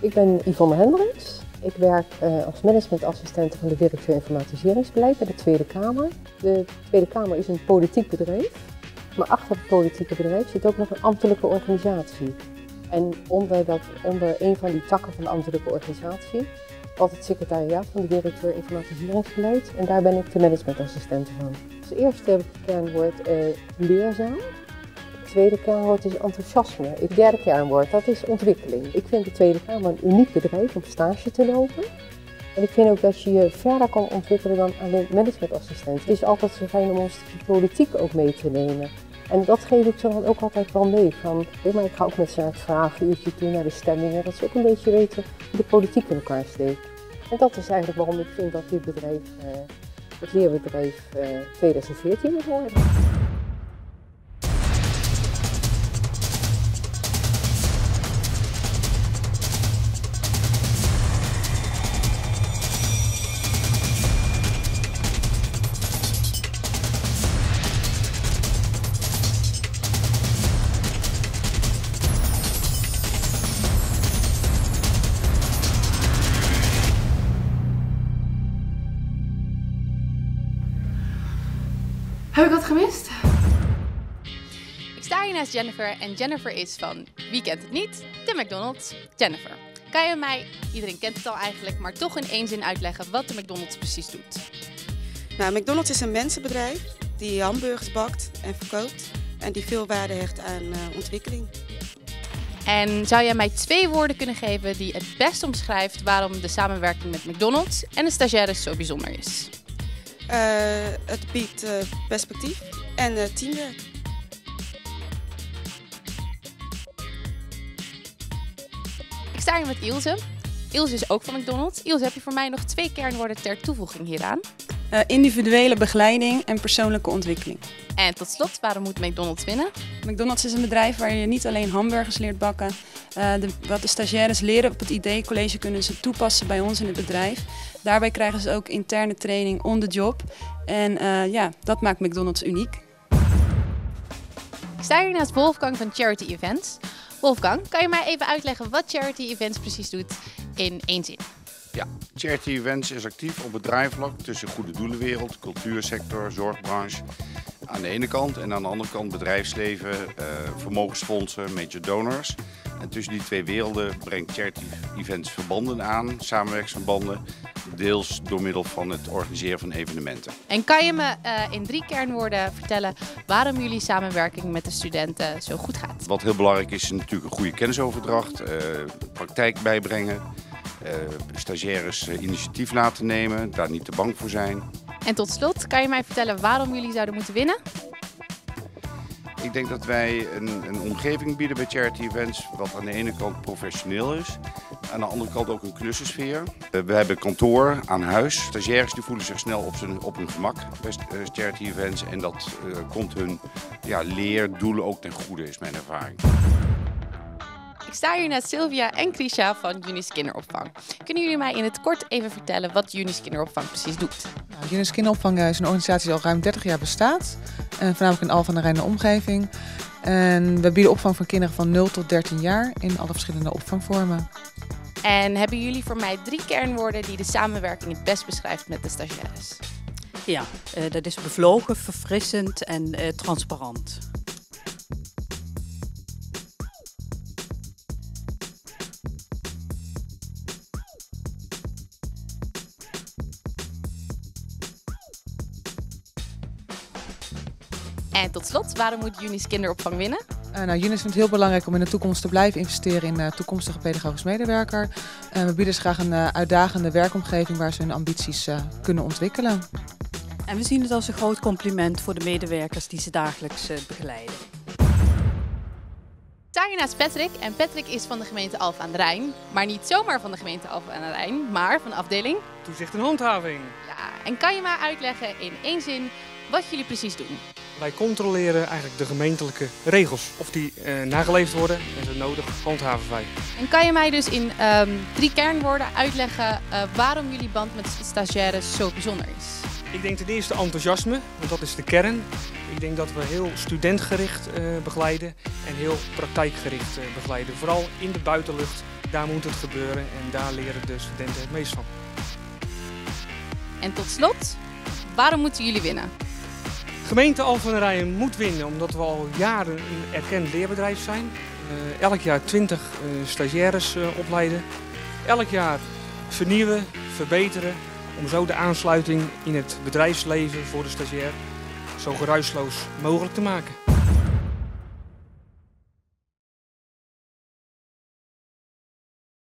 Ik ben Yvonne Hendricks. Ik werk uh, als managementassistent van de directeur informatiseringsbeleid bij de Tweede Kamer. De Tweede Kamer is een politiek bedrijf, maar achter het politieke bedrijf zit ook nog een ambtelijke organisatie. En onder, dat, onder een van die takken van de ambtelijke organisatie valt het secretariaat van de directeur informatiseringsbeleid en daar ben ik de managementassistent van. Als eerste kernwoord uh, leerzaam tweede kernwoord is enthousiasme. Het derde kernwoord, dat is ontwikkeling. Ik vind de Tweede Kamer een uniek bedrijf om stage te lopen. En ik vind ook dat je je verder kan ontwikkelen dan alleen managementassistent. Het is altijd zo fijn om ons politiek ook mee te nemen. En dat geef ik ze dan ook altijd wel mee. Van, maar ik ga ook met ze naar het vragenuurtje toe, naar de stemmingen. Dat ze ook een beetje weten hoe de politiek in elkaar steekt. En dat is eigenlijk waarom ik vind dat dit bedrijf, eh, het leerbedrijf eh, 2014 moet worden. Heb ik wat gemist? Ik sta hier naast Jennifer en Jennifer is van, wie kent het niet, de McDonald's. Jennifer, kan je mij, iedereen kent het al eigenlijk, maar toch in één zin uitleggen wat de McDonald's precies doet? Nou, McDonald's is een mensenbedrijf die hamburgers bakt en verkoopt en die veel waarde hecht aan uh, ontwikkeling. En zou jij mij twee woorden kunnen geven die het best omschrijft waarom de samenwerking met McDonald's en de stagiaires zo bijzonder is? Uh, het biedt uh, perspectief en uh, teamwerk. Ik sta hier met Ilse. Ilse is ook van McDonald's. Ilse, heb je voor mij nog twee kernwoorden ter toevoeging hieraan? Individuele begeleiding en persoonlijke ontwikkeling. En tot slot, waarom moet McDonald's winnen? McDonald's is een bedrijf waar je niet alleen hamburgers leert bakken. De, wat de stagiaires leren op het ID-college kunnen ze toepassen bij ons in het bedrijf. Daarbij krijgen ze ook interne training on the job. En uh, ja, dat maakt McDonald's uniek. Ik sta hier naast Wolfgang van Charity Events. Wolfgang, kan je mij even uitleggen wat Charity Events precies doet in één zin? Ja, Charity Events is actief op bedrijfsvlak tussen goede doelenwereld, cultuursector, zorgbranche aan de ene kant en aan de andere kant bedrijfsleven, uh, vermogensfondsen, major donors. En tussen die twee werelden brengt Charity Events verbanden aan, samenwerksverbanden, deels door middel van het organiseren van evenementen. En kan je me uh, in drie kernwoorden vertellen waarom jullie samenwerking met de studenten zo goed gaat? Wat heel belangrijk is, is natuurlijk een goede kennisoverdracht, uh, praktijk bijbrengen, stagiaires initiatief laten nemen, daar niet te bang voor zijn. En tot slot, kan je mij vertellen waarom jullie zouden moeten winnen? Ik denk dat wij een, een, omgeving bieden bij charity events wat aan de ene kant professioneel is, aan de andere kant ook een klussensfeer. We hebben kantoor aan huis. Stagiaires die voelen zich snel op, zijn, op hun gemak bij charity events en dat uh, komt hun ja, leerdoelen ook ten goede is mijn ervaring. Ik sta hier naast Sylvia en Krisha van Unis Kinderopvang. Kunnen jullie mij in het kort even vertellen wat Unis Kinderopvang precies doet? Nou, Unis Kinderopvang is een organisatie die al ruim 30 jaar bestaat. En voornamelijk in Alphen aan de Rijn omgeving. En we bieden opvang van kinderen van 0 tot 13 jaar in alle verschillende opvangvormen. En hebben jullie voor mij drie kernwoorden die de samenwerking het best beschrijft met de stagiaires? Ja, uh, dat is bevlogen, verfrissend en transparant. En tot slot, waarom moet Unis kinderopvang winnen? Uh, nou, Unis vindt het heel belangrijk om in de toekomst te blijven investeren in uh, toekomstige pedagogisch medewerker. Uh, we bieden ze graag een uitdagende werkomgeving waar ze hun ambities kunnen ontwikkelen. En we zien het als een groot compliment voor de medewerkers die ze dagelijks begeleiden. Hier naast Patrick en Patrick is van de gemeente Alphen aan de Rijn. Maar niet zomaar van de gemeente Alphen aan de Rijn, maar van de afdeling... Toezicht en handhaving. Ja, en kan je mij uitleggen in één zin wat jullie precies doen? Wij controleren eigenlijk de gemeentelijke regels. Of die eh, nageleefd worden en zo nodig handhaven wij. En kan je mij dus in um, drie kernwoorden uitleggen uh, waarom jullie band met stagiaires zo bijzonder is? Ik denk ten eerste enthousiasme, want dat is de kern. Ik denk dat we heel studentgericht uh, begeleiden en heel praktijkgericht begeleiden. Vooral in de buitenlucht Daar moet het gebeuren en daar leren de studenten het meest van. En tot slot, waarom moeten jullie winnen? Gemeente Alphen aan Rijn moet winnen omdat we al jaren een erkend leerbedrijf zijn. Uh, elk jaar 20 uh, stagiaires uh, opleiden. Elk jaar vernieuwen, verbeteren om zo de aansluiting in het bedrijfsleven voor de stagiair zo geruisloos mogelijk te maken.